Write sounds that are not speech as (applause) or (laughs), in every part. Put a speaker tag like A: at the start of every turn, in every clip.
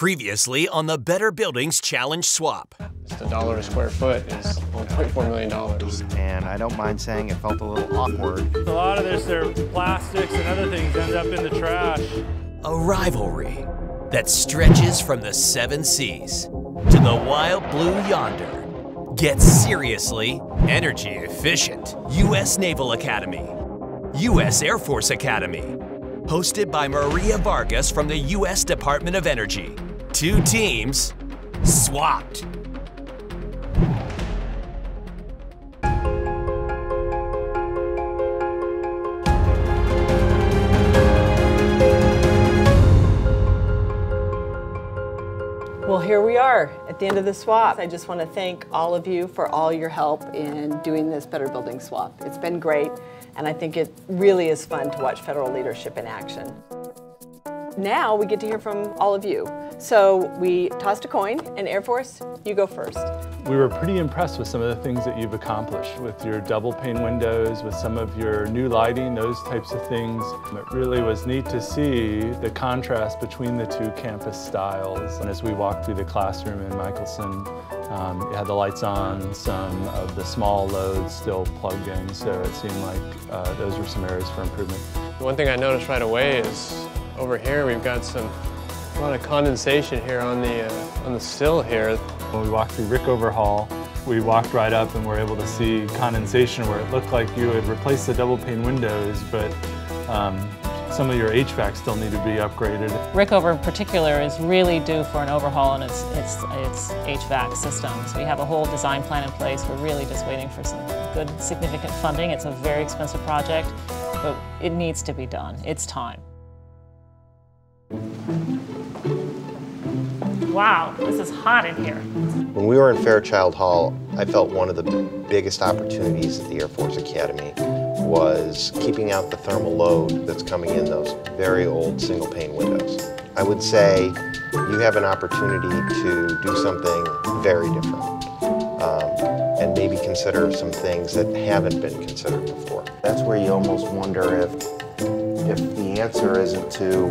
A: Previously on the Better Buildings Challenge Swap.
B: Just a dollar a square foot is $1.4 million.
C: And I don't mind saying it felt a little awkward.
D: A lot of this, their plastics and other things end up in the trash.
A: A rivalry that stretches from the seven seas to the wild blue yonder. Get seriously energy efficient. U.S. Naval Academy, U.S. Air Force Academy, hosted by Maria Vargas from the U.S. Department of Energy. Two teams swapped.
E: Well, here we are at the end of the swap. I just want to thank all of you for all your help in doing this Better Building Swap. It's been great, and I think it really is fun to watch federal leadership in action. Now we get to hear from all of you. So we tossed a coin, and Air Force, you go first.
D: We were pretty impressed with some of the things that you've accomplished with your double pane windows, with some of your new lighting, those types of things. It really was neat to see the contrast between the two campus styles. And as we walked through the classroom in Michelson, um, it had the lights on, some of the small loads still plugged in, so it seemed like uh, those were some areas for improvement.
B: One thing I noticed right away is over here we've got some a lot of condensation here on the uh, on the sill here.
D: When we walked through Rickover Hall, we walked right up and we were able to see condensation where it looked like you had replaced the double pane windows, but um, some of your HVAC still need to be upgraded.
F: Rickover in particular is really due for an overhaul in its, its, its HVAC systems. We have a whole design plan in place. We're really just waiting for some good significant funding. It's a very expensive project, but it needs to be done. It's time. Wow, this is hot in here.
C: When we were in Fairchild Hall, I felt one of the biggest opportunities at the Air Force Academy was keeping out the thermal load that's coming in those very old single pane windows. I would say you have an opportunity to do something very different um, and maybe consider some things that haven't been considered before.
G: That's where you almost wonder if, if the answer isn't to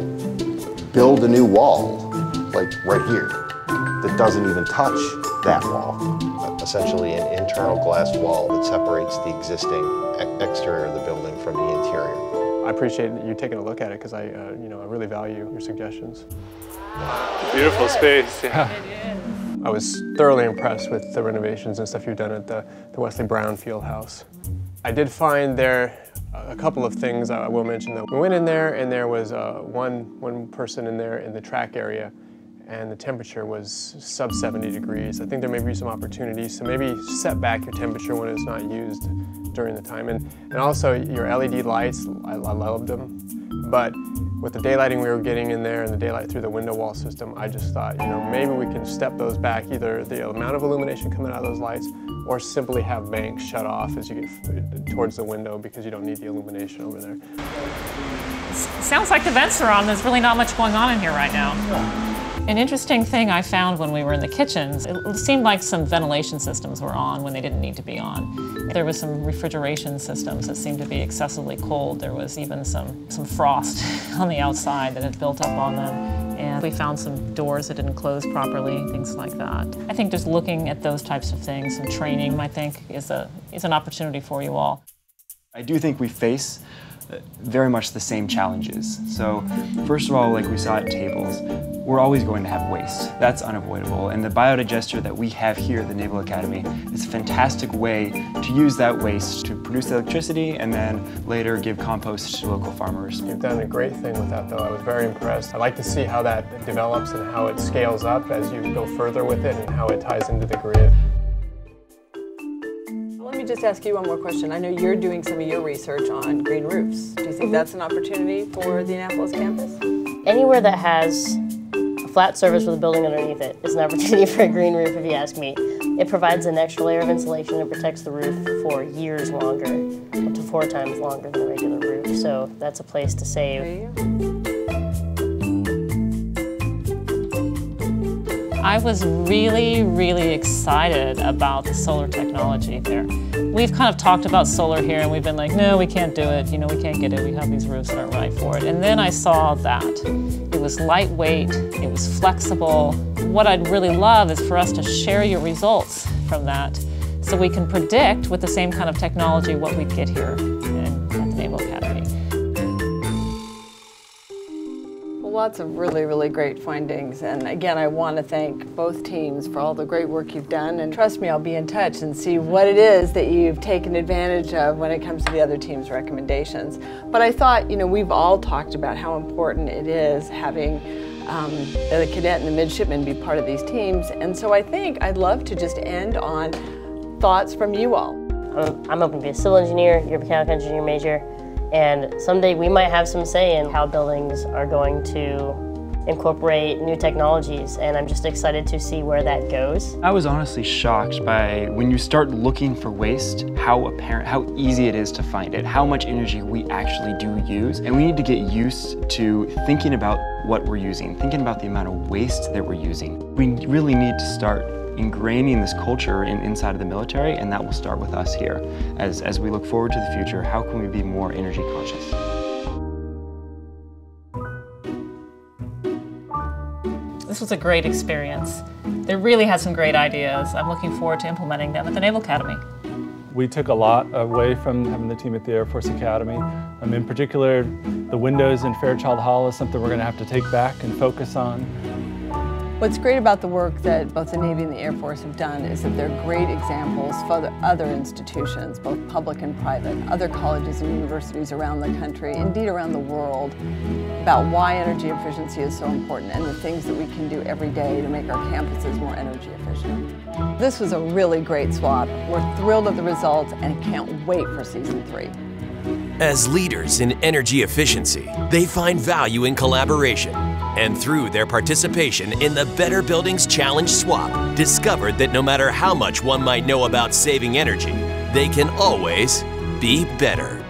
G: build a new wall, like right here, that doesn't even touch that wall.
C: Essentially an internal glass wall that separates the existing e- exterior of the building from the interior.
B: I appreciate you taking a look at it because I, uh, you know, I really value your suggestions.
D: Beautiful space, yeah. (laughs) (laughs)
B: I was thoroughly impressed with the renovations and stuff you've done at the, the Wesley Brown Field House. I did find there a couple of things I will mention though. We went in there and there was uh, one, one person in there in the track area and the temperature was sub 70 degrees. I think there may be some opportunities to maybe set back your temperature when it's not used during the time. And, and also your LED lights, I, I loved them. But with the daylighting we were getting in there and the daylight through the window wall system, I just thought, you know, maybe we can step those back, either the amount of illumination coming out of those lights or simply have banks shut off as you get towards the window because you don't need the illumination over there.
F: Sounds like the vents are on. There's really not much going on in here right now. An interesting thing I found when we were in the kitchens, it seemed like some ventilation systems were on when they didn't need to be on. There was some refrigeration systems that seemed to be excessively cold. There was even some, some frost (laughs) on the outside that had built up on them. And we found some doors that didn't close properly, things like that. I think just looking at those types of things and training, I think, is, a, is an opportunity for you all.
H: I do think we face uh, very much the same challenges. So first of all, like we saw at tables, we're always going to have waste. That's unavoidable. And the biodigester that we have here at the Naval Academy is a fantastic way to use that waste to produce electricity and then later give compost to local farmers.
B: You've done a great thing with that though. I was very impressed. I'd like to see how that develops and how it scales up as you go further with it and how it ties into the grid.
E: Let me just ask you one more question. I know you're doing some of your research on green roofs. Do you think mm-hmm. that's an opportunity for the Annapolis campus?
I: Anywhere that has a flat surface with a building underneath it is an (laughs) opportunity for a green roof, if you ask me. It provides an extra layer of insulation and protects the roof for years longer, up to four times longer than a regular roof. So that's a place to save.
F: I was really, really excited about the solar technology there. We've kind of talked about solar here and we've been like, no, we can't do it. You know, we can't get it. We have these roofs that aren't right for it. And then I saw that. It was lightweight, it was flexible. What I'd really love is for us to share your results from that so we can predict with the same kind of technology what we'd get here
E: Lots of really, really great findings. And again, I want to thank both teams for all the great work you've done. And trust me, I'll be in touch and see what it is that you've taken advantage of when it comes to the other team's recommendations. But I thought, you know, we've all talked about how important it is having um, the cadet and the midshipman be part of these teams. And so I think I'd love to just end on thoughts from you all.
I: I'm, I'm hoping to be a civil engineer, you're a mechanical engineer major, and someday we might have some say in how buildings are going to incorporate new technologies and I'm just excited to see where that goes.
H: I was honestly shocked by when you start looking for waste, how apparent, how easy it is to find it, how much energy we actually do use. And we need to get used to thinking about what we're using, thinking about the amount of waste that we're using. We really need to start ingraining this culture in, inside of the military, and that will start with us here. As, as we look forward to the future, how can we be more energy conscious?
F: This was a great experience. They really had some great ideas. I'm looking forward to implementing them at the Naval Academy.
D: We took a lot away from having the team at the Air Force Academy. Um, in particular, the windows in Fairchild Hall is something we're going to have to take back and focus on.
E: What's great about the work that both the Navy and the Air Force have done is that they're great examples for other institutions, both public and private, other colleges and universities around the country, indeed around the world, about why energy efficiency is so important and the things that we can do every day to make our campuses more energy efficient. This was a really great swap. We're thrilled at the results and can't wait for season three.
A: As leaders in energy efficiency, they find value in collaboration and through their participation in the Better Buildings Challenge Swap, discovered that no matter how much one might know about saving energy, they can always be better.